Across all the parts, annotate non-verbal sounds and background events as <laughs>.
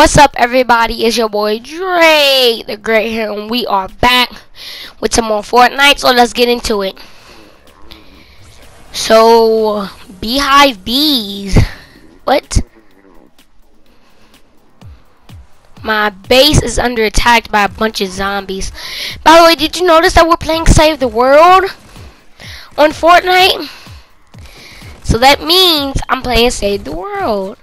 What's up, everybody? It's your boy Drake, the Great here, and we are back with some more Fortnite. So let's get into it. So, Beehive Bees. What? My base is under attack by a bunch of zombies. By the way, did you notice that we're playing Save the World on Fortnite? So that means I'm playing Save the World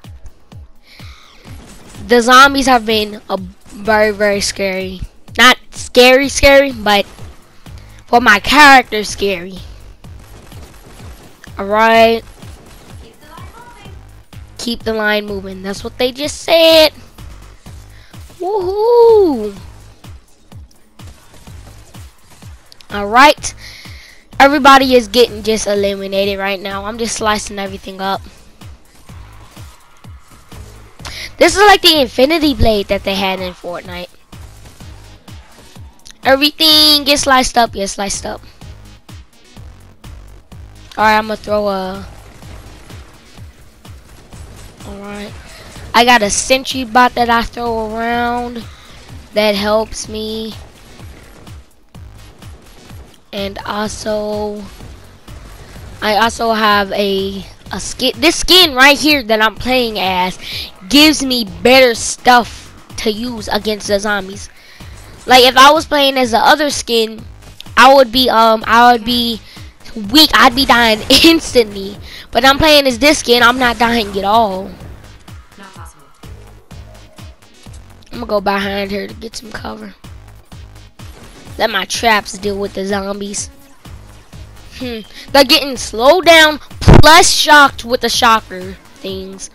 the zombies have been a very very scary. Not scary scary, but for my character scary. Alright. Keep the line moving. That's what they just said. Woohoo! Alright. Everybody is getting just eliminated right now. I'm just slicing everything up. This is like the infinity blade that they had in Fortnite. Everything gets sliced up, gets sliced up. Alright, I'm gonna throw a... Alright. I got a sentry bot that I throw around that helps me. And also, I also have a a skin. This skin right here that I'm playing as gives me better stuff to use against the zombies. Like if I was playing as the other skin, I would be um I would be weak. I'd be dying <laughs> instantly. But I'm playing as this skin. I'm not dying at all. I'm gonna go behind her to get some cover. Let my traps deal with the zombies. Hmm. They're getting slowed down plus shocked with the shocker things.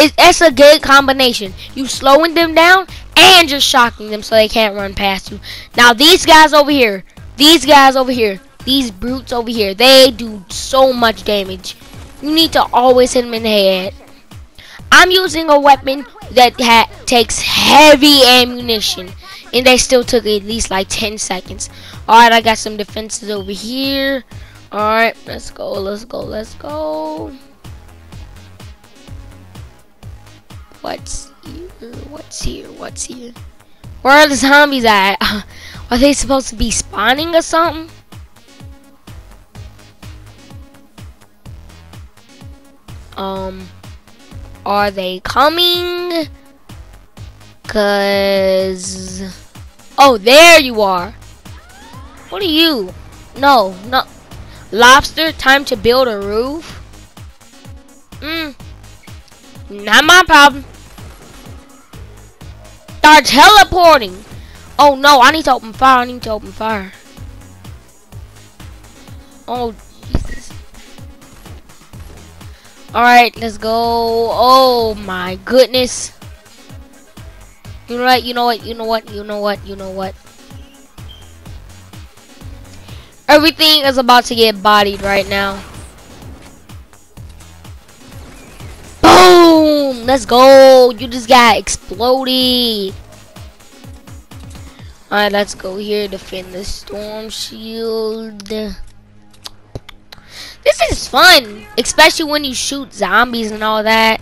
It, it's a good combination. You slowing them down and you're shocking them so they can't run past you. Now these guys over here, these guys over here, these brutes over here, they do so much damage. You need to always hit them in the head. I'm using a weapon that takes heavy ammunition. And they still took at least like 10 seconds. Alright, I got some defenses over here. Alright, let's go, let's go, let's go. What's here? What's here? What's here? Where are the zombies at? <laughs> Are they supposed to be spawning or something? Um, are they coming? Cause, oh, there you are. What are you? No, no. Lobster, time to build a roof? Hmm. Not my problem. Start teleporting. Oh no, I need to open fire. I need to open fire. Oh, Jesus. Alright, let's go. Oh my goodness. You know what? You know what? You know what? You know what? You know what? Everything is about to get bodied right now. Boom! Let's go! You just got exploded. Alright, let's go here. Defend the storm shield. This is fun. Especially when you shoot zombies and all that.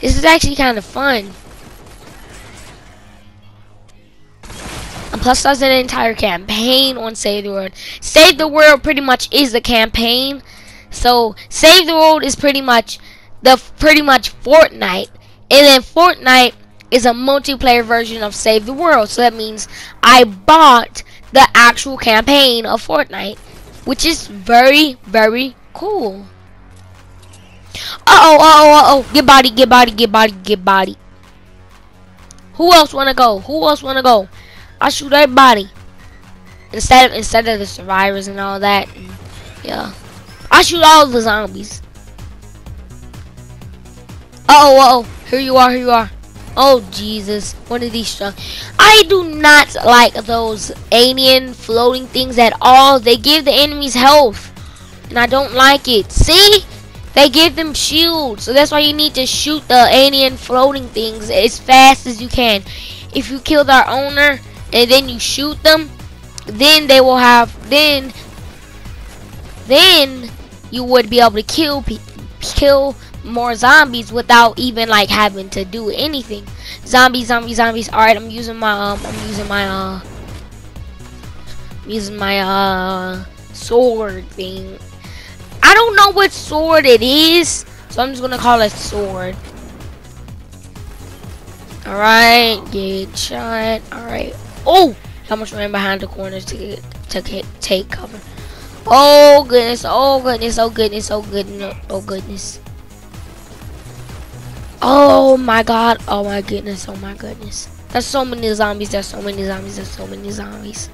This is actually kind of fun. Plus, there's an entire campaign on Save the World. Save the World pretty much is the campaign. So, Save the World is pretty much the pretty much Fortnite. And then Fortnite is a multiplayer version of Save the World. So that means I bought the actual campaign of Fortnite. Which is very, very cool. Uh-oh, uh-oh, uh-oh. Get body, get body, get body, get body. Who else wanna go? Who else wanna go? I shoot everybody. Instead of instead of the survivors and all that. And, yeah. I shoot all the zombies. Oh, oh. Here you are, here you are. Oh Jesus, one of these strong. I do not like those alien floating things at all. They give the enemies health. And I don't like it. See? They give them shields. So that's why you need to shoot the alien floating things as fast as you can. If you kill their owner, and then you shoot them, then they will have then then you would be able to kill kill more zombies without even like having to do anything. Zombies, zombies, zombies. All right, I'm using my um, I'm using my uh, I'm using my uh sword thing. I don't know what sword it is, so I'm just gonna call it sword. All right, get shot. All right. Oh, how much ran behind the corners to get to get, take cover. Oh goodness, oh goodness, oh goodness, oh goodness, oh goodness. Oh my god, oh my goodness, oh my goodness. There's so many zombies, there's so many zombies, there's so many zombies.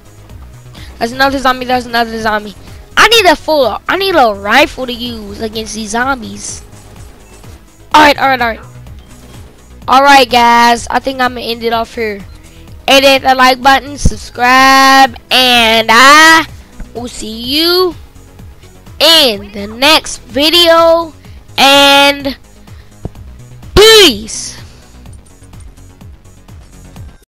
There's another zombie, there's another zombie. I need a full, I need a rifle to use against these zombies. Alright, alright, alright. Alright guys, I think I'm gonna end it off here. Hit the like button, subscribe, and I will see you in the next video. And peace.